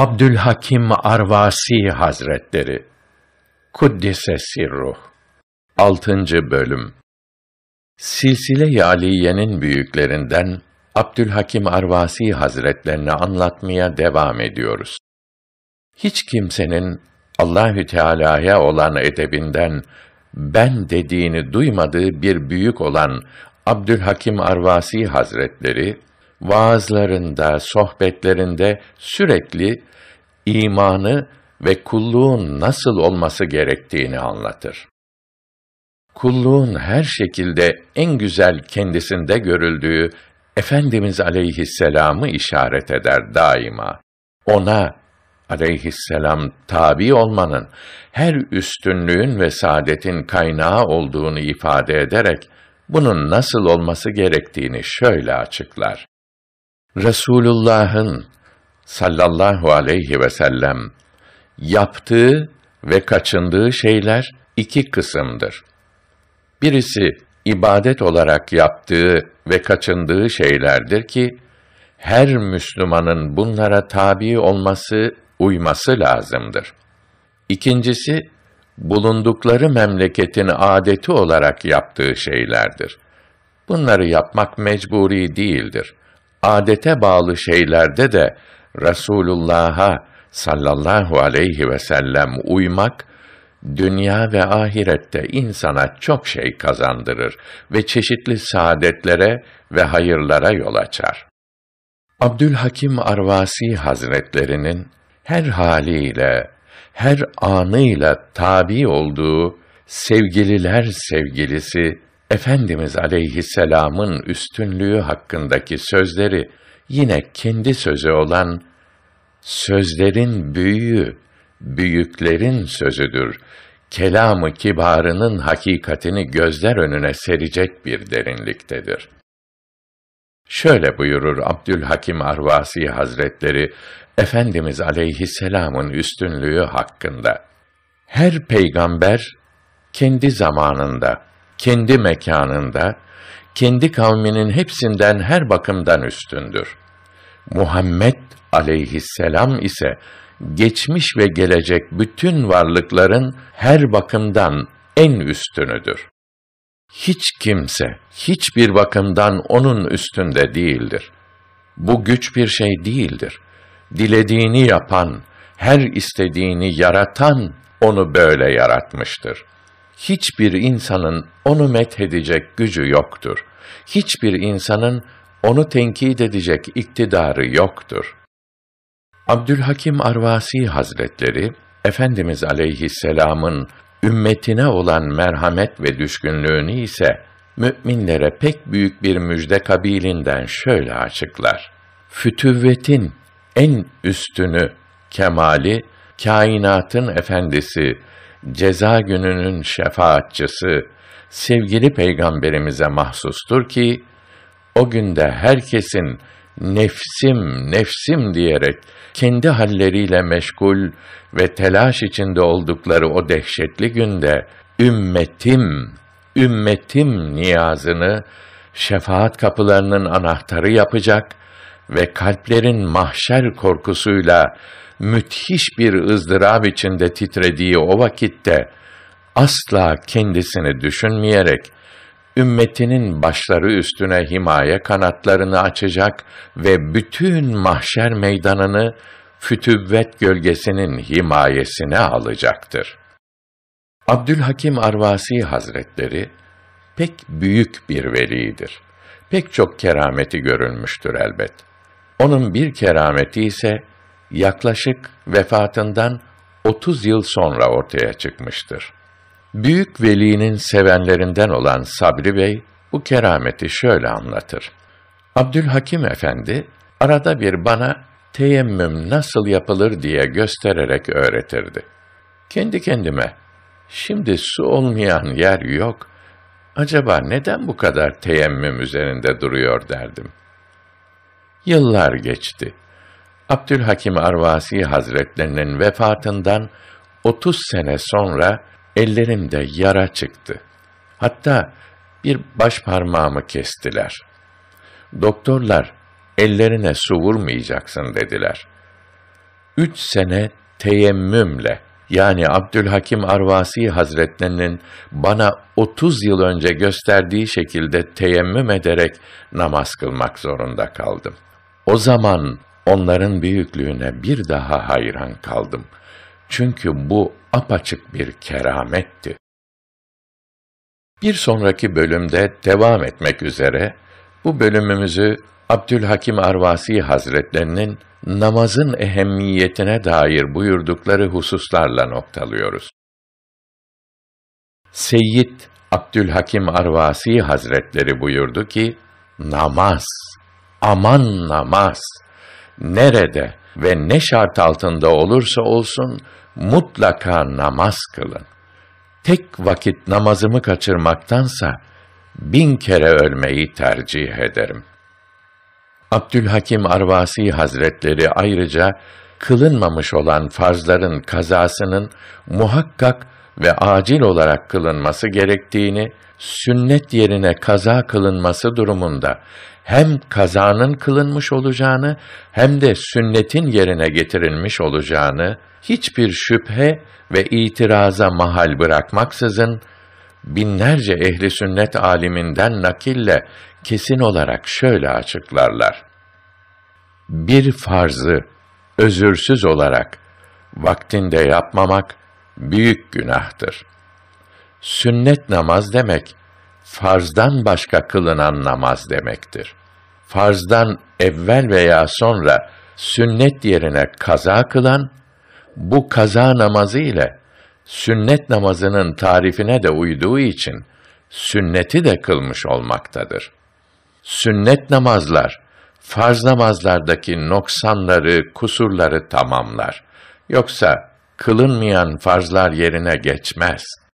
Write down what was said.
Abdülhakim Arvasi Hazretleri Kuddise Sirruh 6. bölüm Silsile-i Aliye'nin büyüklerinden Abdülhakim Arvasi Hazretlerini anlatmaya devam ediyoruz. Hiç kimsenin Allahü Teala'ya olan edebinden ben dediğini duymadığı bir büyük olan Abdülhakim Arvasi Hazretleri vaazlarında, sohbetlerinde sürekli imanı ve kulluğun nasıl olması gerektiğini anlatır. Kulluğun her şekilde en güzel kendisinde görüldüğü Efendimiz aleyhisselamı işaret eder daima. Ona aleyhisselam tabi olmanın her üstünlüğün ve saadetin kaynağı olduğunu ifade ederek bunun nasıl olması gerektiğini şöyle açıklar. Resulullah'ın sallallahu aleyhi ve sellem yaptığı ve kaçındığı şeyler iki kısımdır. Birisi ibadet olarak yaptığı ve kaçındığı şeylerdir ki her Müslümanın bunlara tabi olması, uyması lazımdır. İkincisi bulundukları memleketin adeti olarak yaptığı şeylerdir. Bunları yapmak mecburi değildir adete bağlı şeylerde de Resulullah'a sallallahu aleyhi ve sellem uymak dünya ve ahirette insana çok şey kazandırır ve çeşitli saadetlere ve hayırlara yol açar. Abdülhakim Arvasi Hazretlerinin her haliyle, her anıyla tabi olduğu sevgililer sevgilisi Efendimiz aleyhisselamın üstünlüğü hakkındaki sözleri yine kendi sözü olan sözlerin büyüğü, büyüklerin sözüdür. Kelamı kibarının hakikatini gözler önüne serecek bir derinliktedir. Şöyle buyurur Abdülhakim Arvasi Hazretleri Efendimiz aleyhisselamın üstünlüğü hakkında. Her peygamber kendi zamanında kendi mekanında, kendi kavminin hepsinden her bakımdan üstündür. Muhammed aleyhisselam ise geçmiş ve gelecek bütün varlıkların her bakımdan en üstünüdür. Hiç kimse hiçbir bakımdan onun üstünde değildir. Bu güç bir şey değildir. Dilediğini yapan, her istediğini yaratan onu böyle yaratmıştır hiçbir insanın onu methedecek gücü yoktur. Hiçbir insanın onu tenkit edecek iktidarı yoktur. Abdülhakim Arvasi Hazretleri Efendimiz aleyhisselamın ümmetine olan merhamet ve düşkünlüğünü ise müminlere pek büyük bir müjde kabilinden şöyle açıklar. Fütüvvetin en üstünü, kemali, kainatın efendisi ceza gününün şefaatçısı sevgili peygamberimize mahsustur ki o günde herkesin nefsim nefsim diyerek kendi halleriyle meşgul ve telaş içinde oldukları o dehşetli günde ümmetim ümmetim niyazını şefaat kapılarının anahtarı yapacak ve kalplerin mahşer korkusuyla müthiş bir ızdırap içinde titrediği o vakitte asla kendisini düşünmeyerek ümmetinin başları üstüne himaye kanatlarını açacak ve bütün mahşer meydanını fütüvvet gölgesinin himayesine alacaktır. Abdülhakim Arvasi Hazretleri pek büyük bir velidir. Pek çok kerameti görülmüştür elbet. Onun bir kerameti ise yaklaşık vefatından 30 yıl sonra ortaya çıkmıştır. Büyük velinin sevenlerinden olan Sabri Bey bu kerameti şöyle anlatır. Abdülhakim Efendi arada bir bana teyemmüm nasıl yapılır diye göstererek öğretirdi. Kendi kendime şimdi su olmayan yer yok. Acaba neden bu kadar teyemmüm üzerinde duruyor derdim. Yıllar geçti. Abdülhakim Arvasi Hazretlerinin vefatından 30 sene sonra ellerimde yara çıktı. Hatta bir baş parmağımı kestiler. Doktorlar ellerine su vurmayacaksın dediler. üç sene teyemmümle yani Abdülhakim Arvasi Hazretlerinin bana 30 yıl önce gösterdiği şekilde teyemmüm ederek namaz kılmak zorunda kaldım. O zaman onların büyüklüğüne bir daha hayran kaldım. Çünkü bu apaçık bir kerametti. Bir sonraki bölümde devam etmek üzere bu bölümümüzü Abdülhakim Arvasi Hazretlerinin namazın ehemmiyetine dair buyurdukları hususlarla noktalıyoruz. Seyyid Abdülhakim Arvasi Hazretleri buyurdu ki, namaz, aman namaz, nerede ve ne şart altında olursa olsun, mutlaka namaz kılın. Tek vakit namazımı kaçırmaktansa, bin kere ölmeyi tercih ederim. Abdülhakim Arvasi Hazretleri ayrıca kılınmamış olan farzların kazasının muhakkak ve acil olarak kılınması gerektiğini, sünnet yerine kaza kılınması durumunda hem kazanın kılınmış olacağını hem de sünnetin yerine getirilmiş olacağını hiçbir şüphe ve itiraza mahal bırakmaksızın binlerce ehli sünnet aliminden nakille kesin olarak şöyle açıklarlar. Bir farzı özürsüz olarak vaktinde yapmamak büyük günahtır. Sünnet namaz demek farzdan başka kılınan namaz demektir. Farzdan evvel veya sonra sünnet yerine kaza kılan bu kaza namazı ile sünnet namazının tarifine de uyduğu için sünneti de kılmış olmaktadır. Sünnet namazlar farz namazlardaki noksanları, kusurları tamamlar. Yoksa kılınmayan farzlar yerine geçmez.''